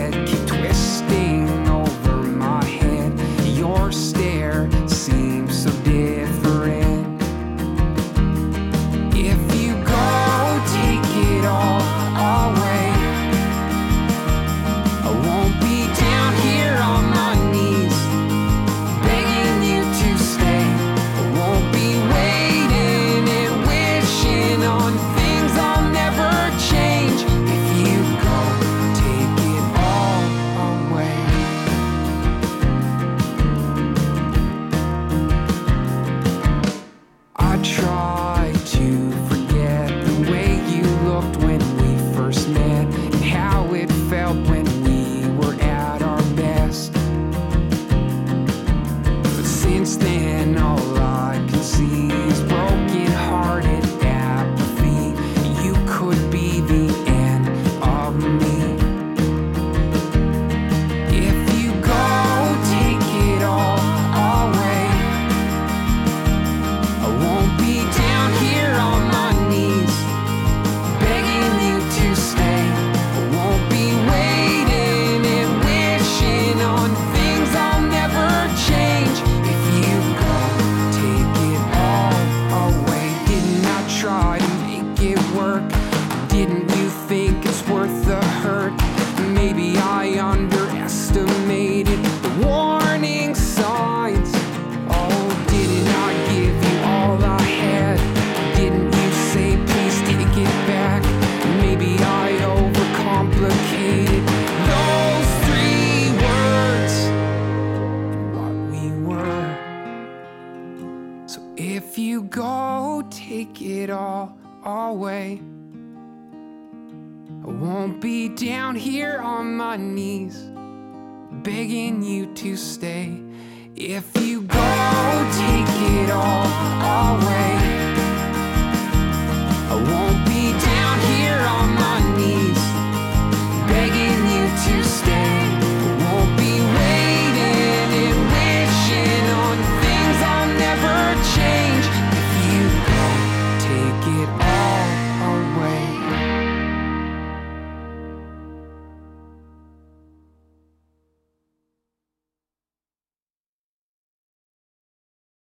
head keep twisting. these broken go, take it all away. I won't be down here on my knees, begging you to stay. If you go, take it all away.